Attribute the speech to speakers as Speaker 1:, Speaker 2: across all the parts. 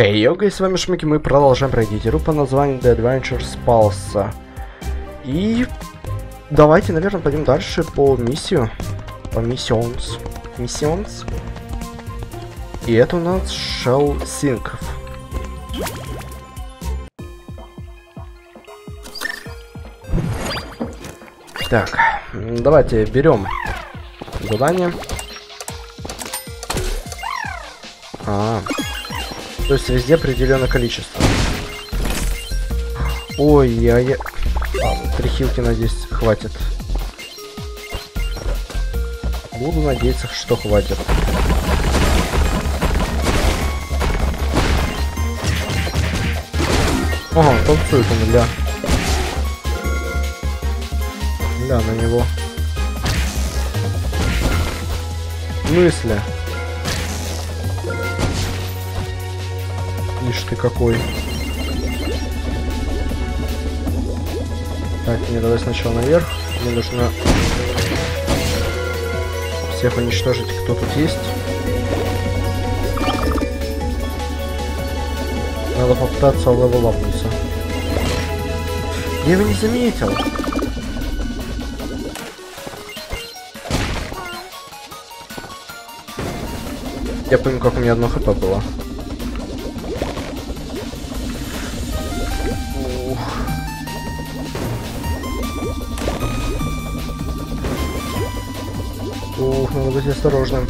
Speaker 1: Хей, йога, и с вами Шмики, мы продолжаем пройти игру по названию The Adventures Pulse. И давайте, наверное, пойдем дальше по миссию. По миссионс. Миссионс. И это у нас Shell Sync. Так, давайте берем задание. А, -а, -а. То есть везде определенное количество. Ой, я, я... А, три хилки, надеюсь, хватит. Буду надеяться, что хватит. Ага, танцует он, для. Да, на него. Мысли. Ишь ты какой. Так, мне давай сначала наверх. Мне нужно всех уничтожить, кто тут есть. Надо попытаться левелапнуться. Я его не заметил. Я помню, как у меня одно хп было. Быть осторожным.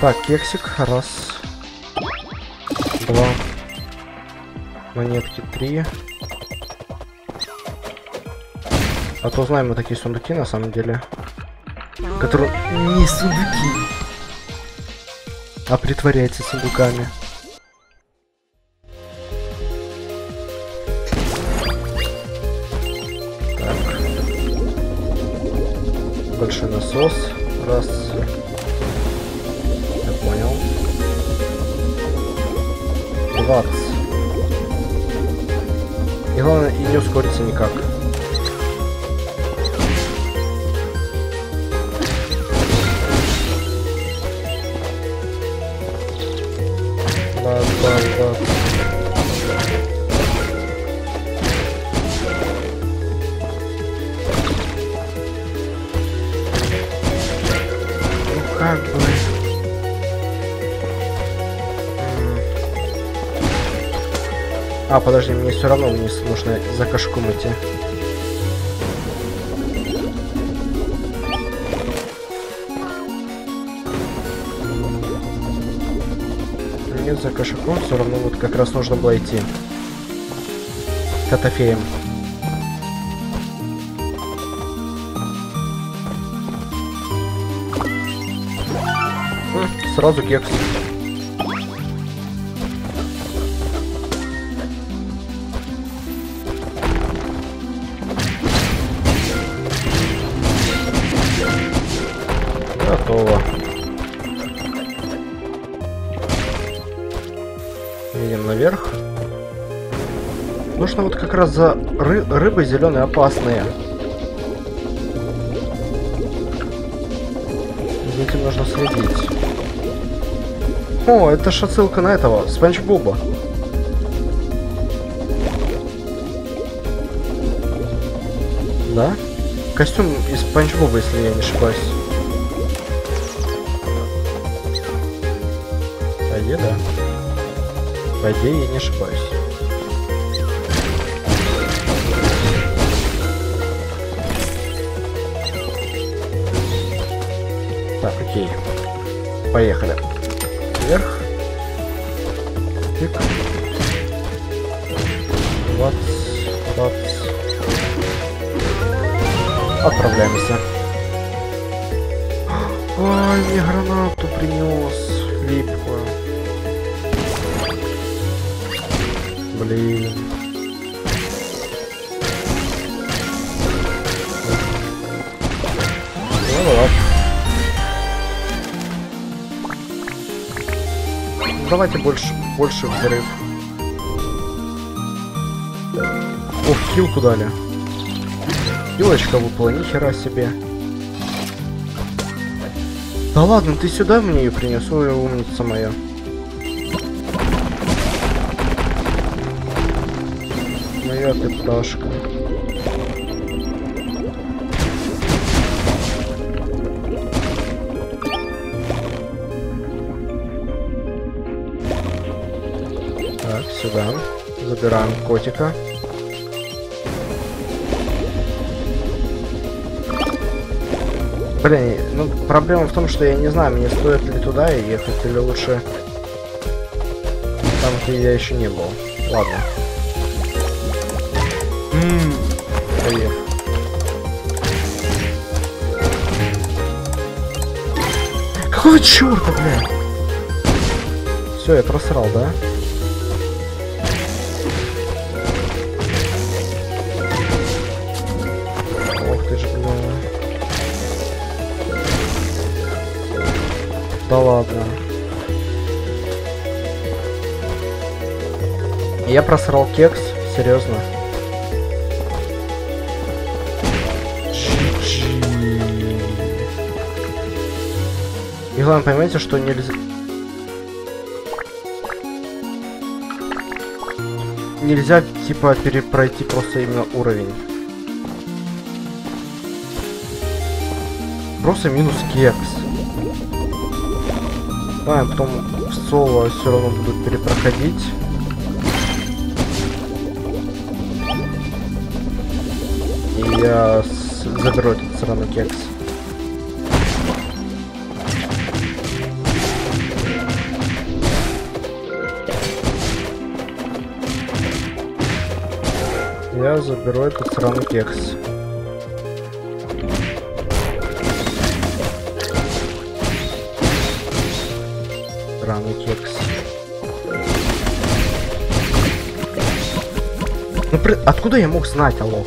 Speaker 1: Так, кексик. Раз. Два. Монетки три. А то знаем мы такие сундуки на самом деле. Которые не сундуки. А притворяются сундуками. Большой насос. Раз. Я понял. 20. И главное, и не ускориться никак. Раз, два, два. А, подожди, мне все равно вниз нужно за кошком идти. Нет, за кошаком все равно вот как раз нужно было идти. Котофеем. Сразу кекс. Раз за ры рыбы зеленые опасные. За этим нужно следить. О, это ж отсылка на этого, Спанч Боба. Да? Костюм из Спанч Боба, если я не ошибаюсь. По идее, да. По идее, я не ошибаюсь. Окей. Поехали вверх. Тык. Бац, бац. Отправляемся. Ай, мне гранату принес. Липкую. Блин. Ну ладно. Давайте больше, больше взрыв. Ох, хилку дали. Пилочка выпала, нихера себе. Да ладно, ты сюда мне ее принес, ой, умница моя. Моя ты пташка. Сюда. Забираем котика. Блин, ну проблема в том, что я не знаю, мне стоит ли туда ехать, или лучше там, где я еще не был. Ладно. Ммм, поехал. Какого черта, бля? Все, я просрал, да? Ты ж, бля. Да ладно. Я просрал кекс, серьезно. И главное, поймайте, что нельзя... Нельзя, типа, перепройти просто именно уровень. Просто минус кекс. Ладно, потом в соло все равно будут перепроходить. И я заберу этот сраный кекс. Я заберу этот сраный кекс. Сраный кекс. Ну, при... откуда я мог знать, алло?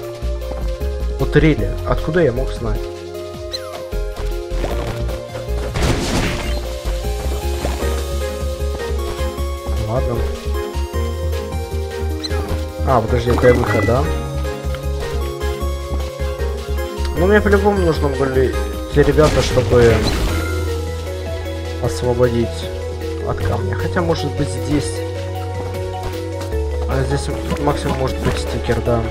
Speaker 1: Вот рели, откуда я мог знать? Ладно. А, подожди, это выход, да? Ну, мне по-любому нужны были те ребята, чтобы освободить от камня. Хотя, может быть, здесь... А здесь максимум может быть стикер, да.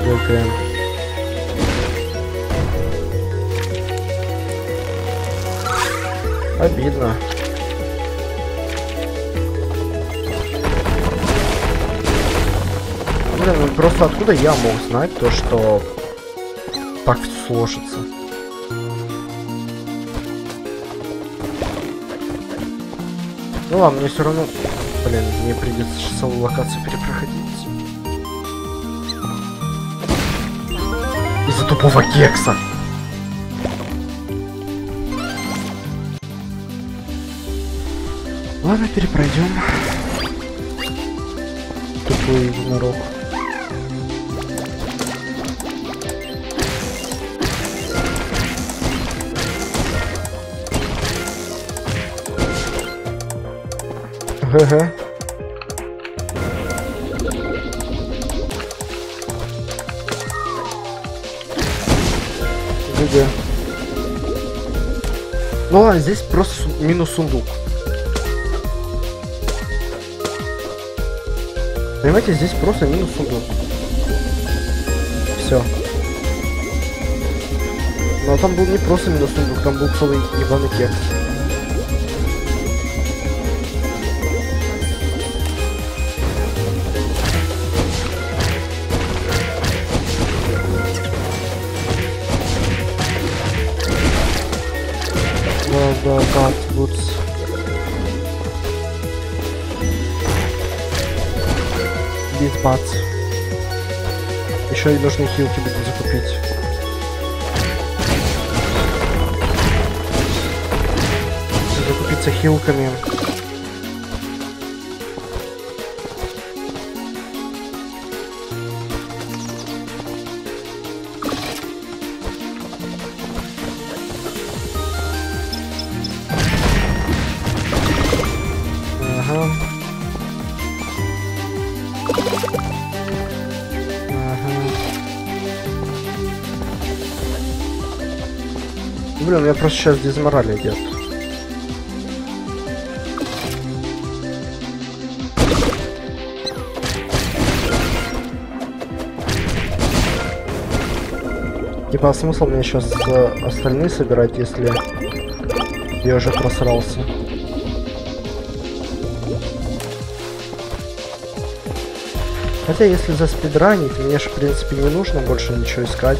Speaker 1: ГГ. Обидно. Блин, ну просто откуда я мог знать то, что так все сложится? Ну ладно, мне все равно... Блин, мне придется часовую локацию перепроходить. Из-за тупого кекса. Ладно, перепройдем. Тупой единорог. ГГ. ГГ. Ну ладно, здесь просто минус сундук. Понимаете, здесь просто минус сундук. Все. Но там был не просто минус сундук, там был целый ебаный кекс. Да, гад, Вудс. Бит бац. Еще и нужны хилки буду закупить. Закупиться хилками. Блин, меня просто сейчас дизмораль идет. Типа, а смысл мне сейчас остальные собирать, если я уже просрался? Хотя, если заспидранить, мне же, в принципе, не нужно больше ничего искать.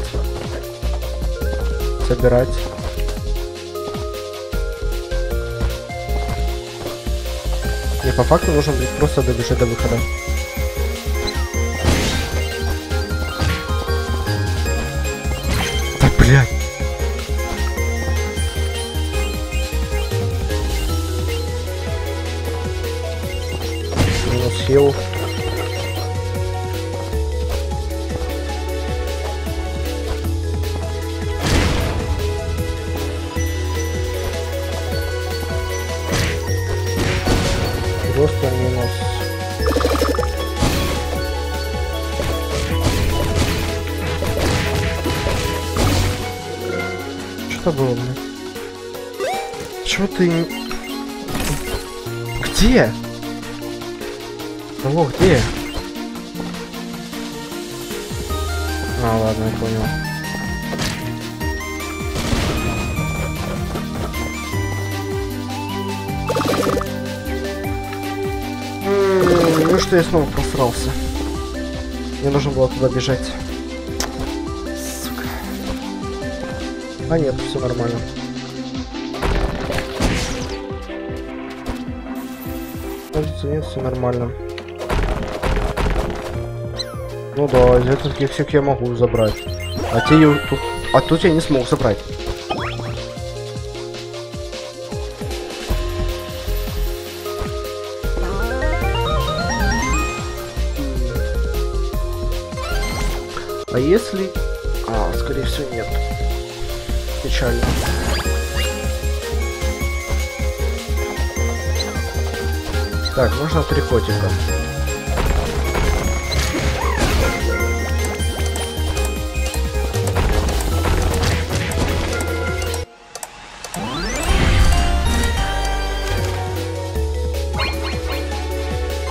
Speaker 1: Собирать. По факту нужно будет просто добежать до выхода. Просто минус. Что было, блин? Чего ты... Где? Алло, где? А, ладно, я понял. Я снова просрался. Мне нужно было туда бежать. Сука. А нет, все нормально. Кажется, нет, все нормально. Ну да, из этих гексик я могу забрать. А те тут... А тут я не смог забрать. А если... А, скорее всего, нет. Печально. Так, нужно три котика.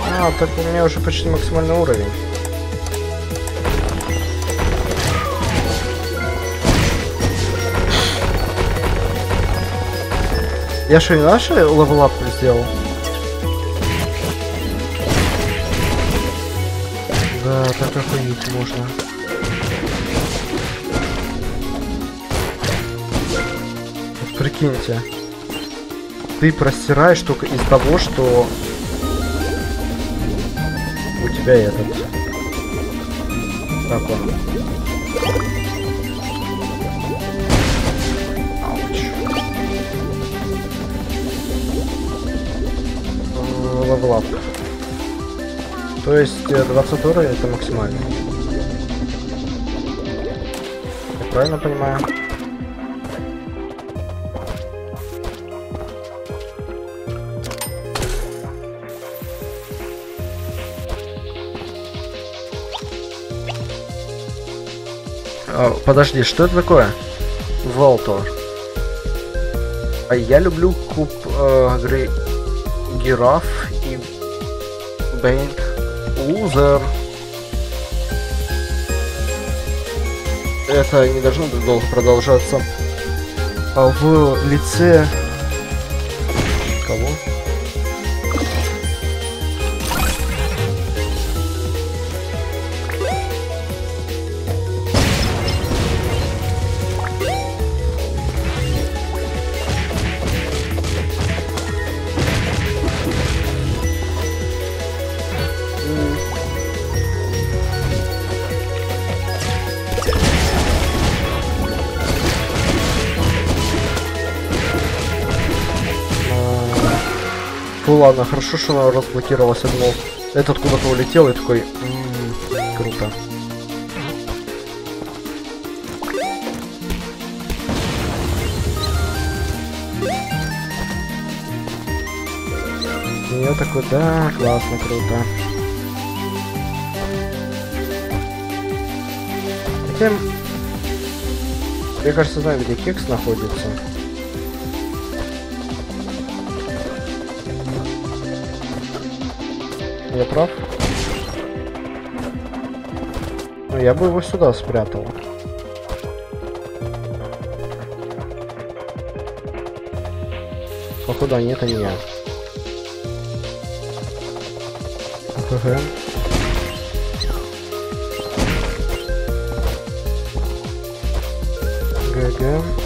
Speaker 1: А, так у меня уже почти максимальный уровень. Я что, не наши level up сделал? Да, так охуеть можно. Вот прикиньте. Ты простираешь только из того, что у тебя этот. Как он? Левелап. То есть э, 20 уровень это максимально. Я правильно понимаю? А, подожди, что это такое? Волтор. А я люблю куб э, гри... гираф Бэнк Лузер. Это не должно долго продолжаться. А в лице... Ну ладно, хорошо, что она разблокировалась. Думал, этот куда-то улетел и такой... «М, Круто. И я такой, да, классно, круто. Хотя... Я, кажется, знаю, где кекс находится. Я прав? Ну, я бы его сюда спрятал. Походу они это не я. ГГ. ГГ.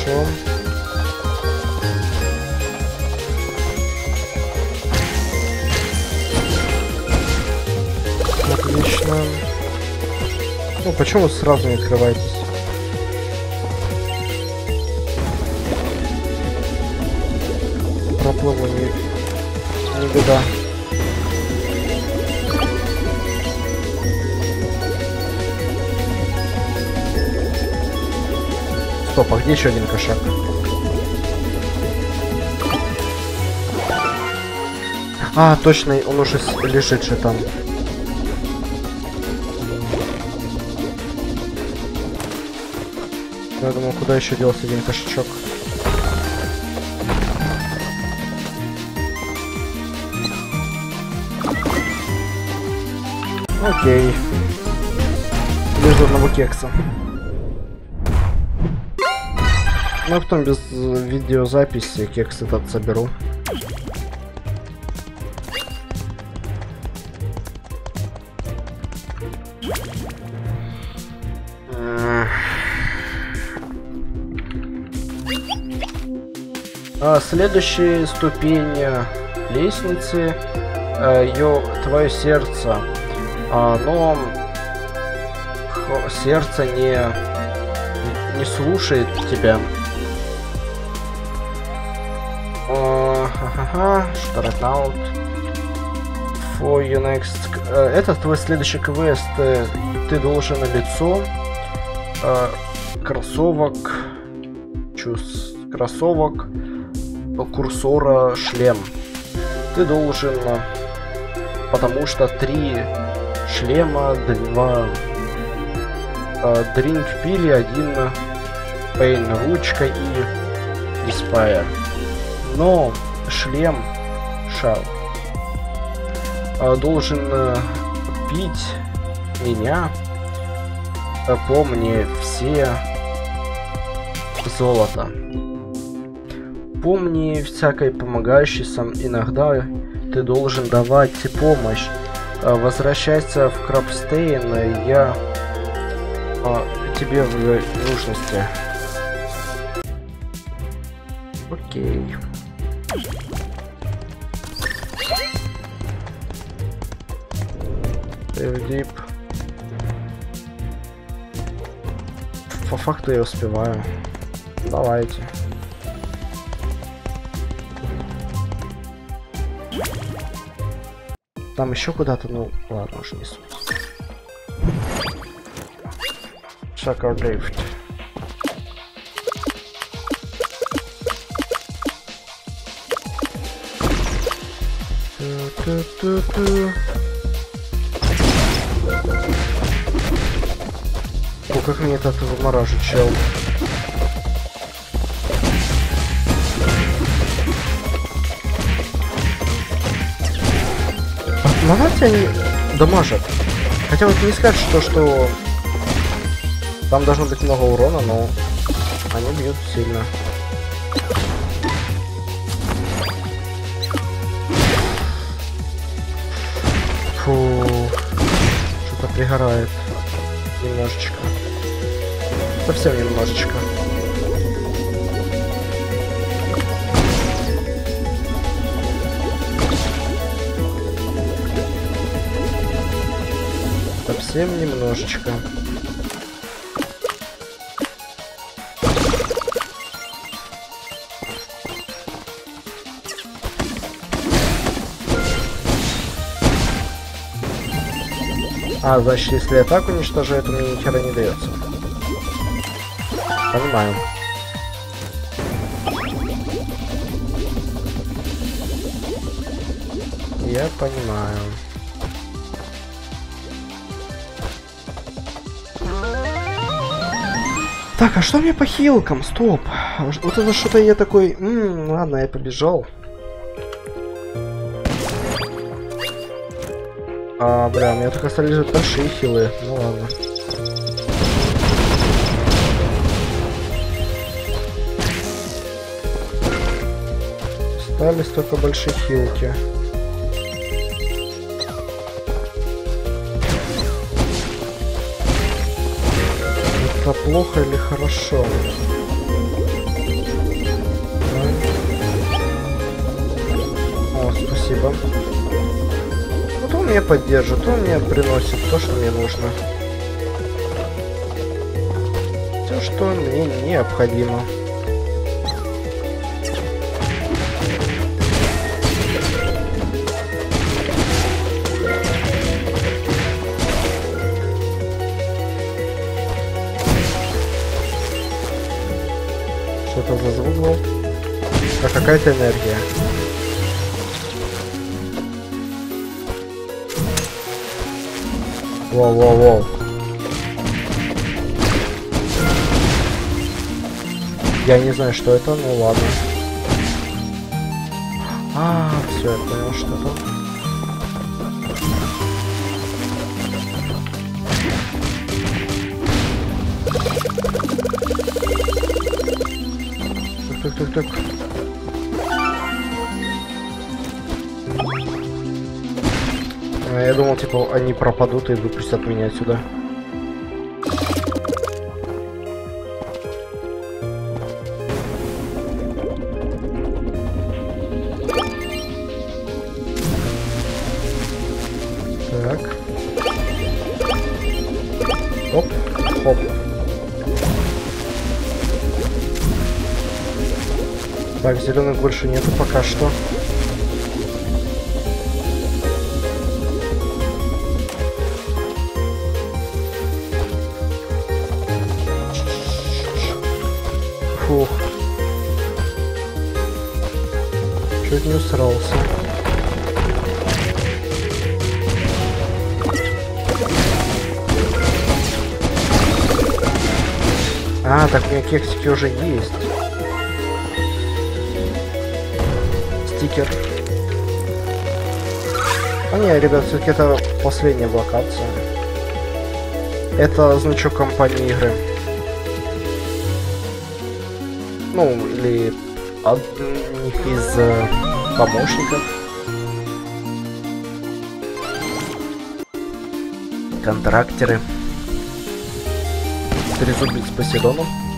Speaker 1: хорошо. Отлично. Ну, почему вы сразу не открываетесь? Проплыву не, не беда. Стоп, а где еще один кошак? А, точно, он уже лежит же там. Я думал, куда еще делся один кошачок. Окей. Между одного кекса. Ну, а потом без э, видеозаписи кекс этот соберу. А, следующая ступень э, лестницы ее твое сердце оно х- сердце не не слушает тебя ха-ха-ха, out for your next э, это твой следующий квест э, ты должен лицо э, кроссовок чус кроссовок курсора шлем. Ты должен потому что три шлема два дринк пили один пейн ручка и диспайр но шлем шал э, должен э, пить меня э, помни все золото. Помни всякой помогающей сам иногда ты должен давать помощь. Э, возвращайся в Крабстейн э, я э, тебе в нужности. Окей Deep. По факту я успеваю. Давайте. Там еще куда-то, ну ладно, уже не суть. Шакар дрифт. Ту-ту-ту-ту. Как мне это вымораживает, чел. Автомат они дамажат. Хотя вот не сказать, что, что там должно быть много урона, но они бьют сильно. Фу, что-то пригорает немножечко. Совсем немножечко. Совсем немножечко. А, значит, если я так уничтожаю, то мне ни хера не дается. Понимаю. Я понимаю. Так, а что мне по хилкам? Стоп. Вот это что-то я такой... М -м, ладно, я побежал. А, бля, у меня только остались большие хилы. Ну ладно. Остались только большие хилки. Это плохо или хорошо? О, спасибо. Вот он меня поддержит, он мне приносит то, что мне нужно. Все, что мне необходимо. Какая-то энергия. Воу-воу-воу. Я не знаю, что это, ну ладно. А, все, я понял, что это. Так, так, так, так. Я думал, типа, они пропадут и выпустят меня отсюда. Так. Оп, хоп. Так, зеленых больше нету пока что. Фух. Чуть не усрался. А, так у меня кексики уже есть. Стикер. А не, ребят, все-таки это последняя локация. Это значок компании игры. Ну, или одних из э, помощников. Контрактеры. Трезубец с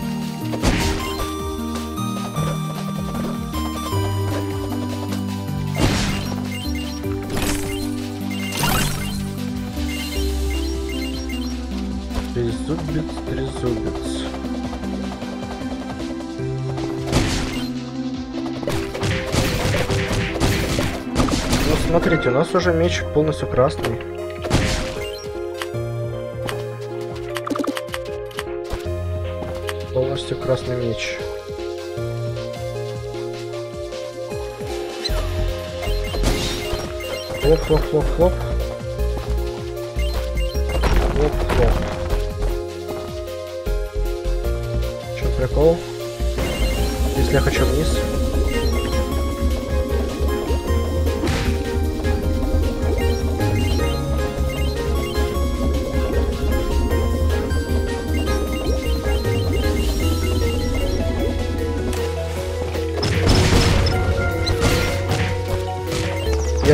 Speaker 1: смотрите, у нас уже меч полностью красный. Полностью красный меч. Хлоп, хлоп, хлоп, хлоп. Хлоп, хлоп. Че прикол? Если я хочу вниз.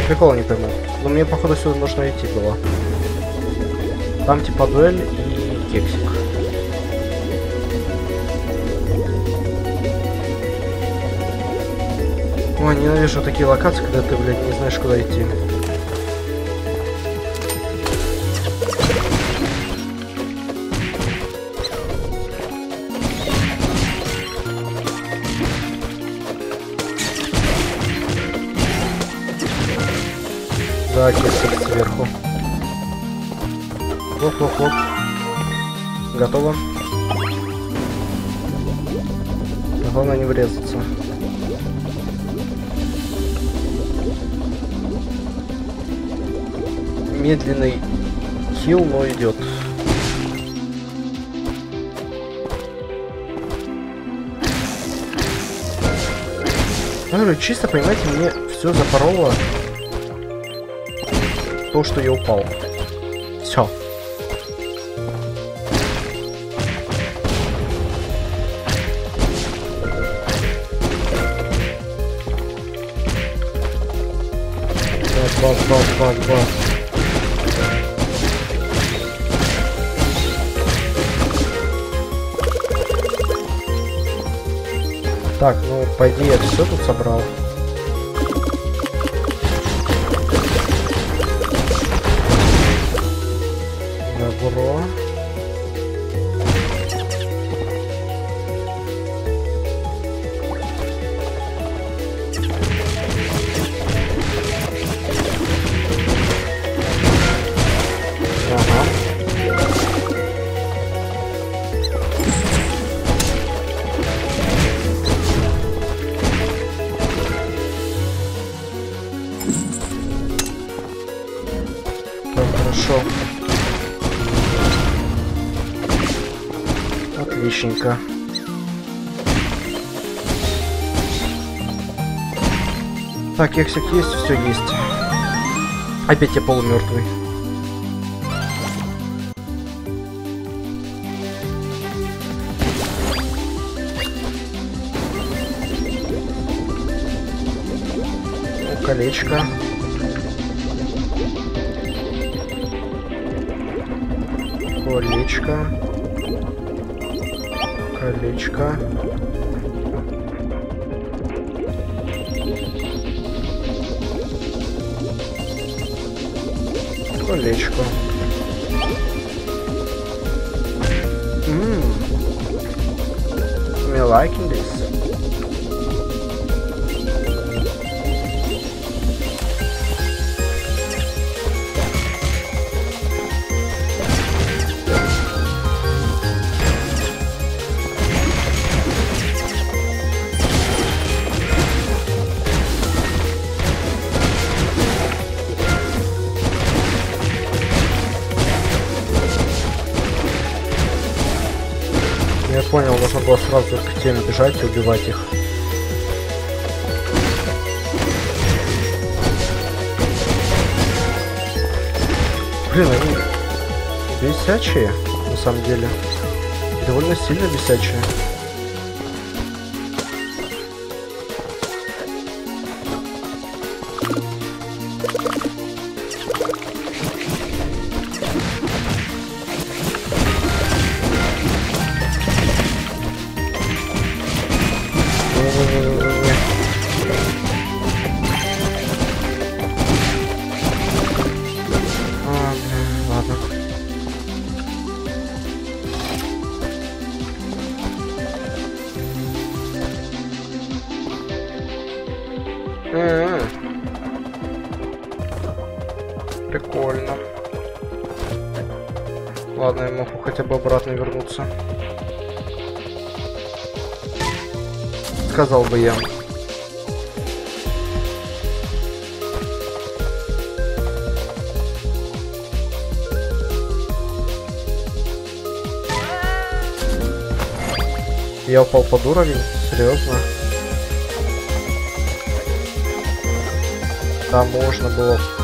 Speaker 1: Я прикол не пойму. Но мне походу сюда нужно идти было. Там типа дуэль и кексик. Ой, ненавижу такие локации, когда ты, блядь, не знаешь, куда идти. Да, кексик сверху. Хлоп, хлоп, хлоп. Готово. Главное не врезаться. Медленный хил, но идет. Ну, чисто, понимаете, мне все запороло то, что я упал. Все. Бах, бах, бах, бах. Так, ну, по идее, я все тут собрал. Так, кексик есть, все есть. Опять я полумертвый. Колечко. Колечко. Колечко. elétrico. Hum. Me liking this. Понял, нужно было сразу к тем бежать и убивать их. Блин, они бесячие, на самом деле. Довольно сильно бесячие. Прикольно. Ладно, я могу хотя бы обратно вернуться. Сказал бы я. Я упал под уровень? Серьезно? Да, можно было.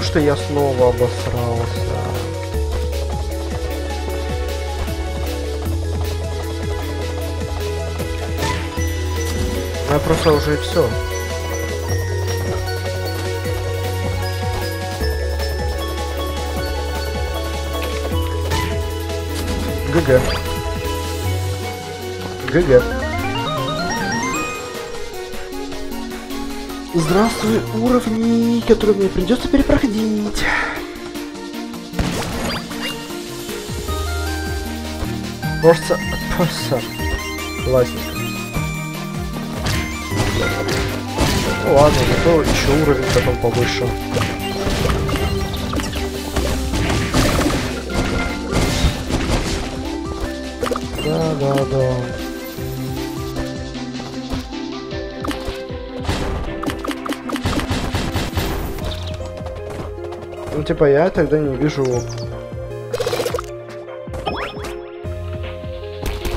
Speaker 1: Неужто я снова обосрался? Ну, я просто уже все. GG. GG. Здравствуй, уровни, которые мне придется перепроходить. Просто отпаса. Classic. Ну ладно, зато еще уровень потом повыше. Да, да, да. Ну, типа, я тогда не вижу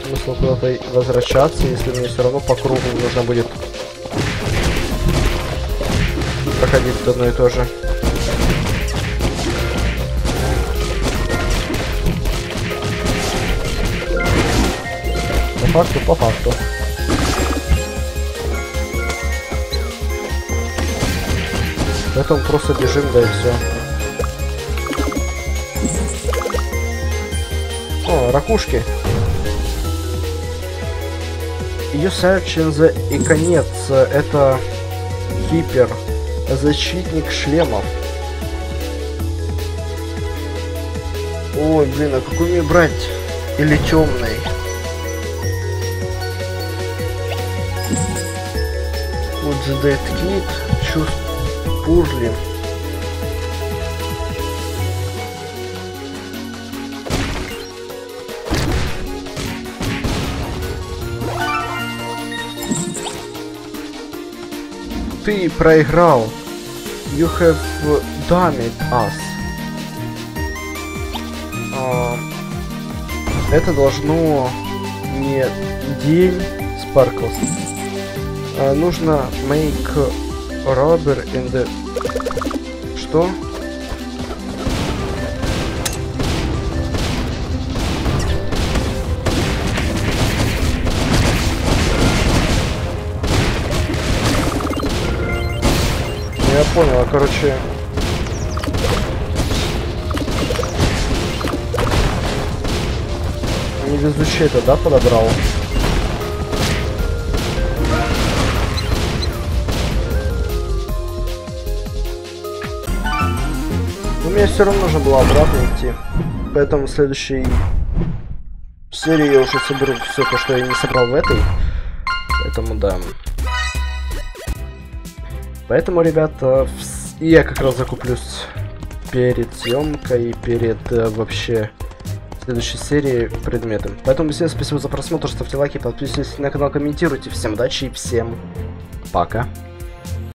Speaker 1: смысла куда-то возвращаться, если мне все равно по кругу нужно будет проходить одно и то же. По факту, по факту. Поэтому просто бежим, да и все. Ракушки. You search in the... И конец. Это Кипер. Защитник шлемов. Ой, блин, а какой мне брать? Или темный? Вот The Dead Kid, чувств Пурли. Ты проиграл. You have it us. А, это должно не день Sparkles. А, нужно make rubber the... Что? Я понял, а короче... Невезучий это, да, подобрал? Но мне все равно нужно было обратно идти. Поэтому в следующей серии я уже соберу все то, что я не собрал в этой. Поэтому да. Поэтому, ребята, я как раз закуплюсь перед съемкой и перед э, вообще следующей серии предметом. Поэтому всем спасибо за просмотр, ставьте лайки, подписывайтесь на канал, комментируйте. Всем удачи и всем пока.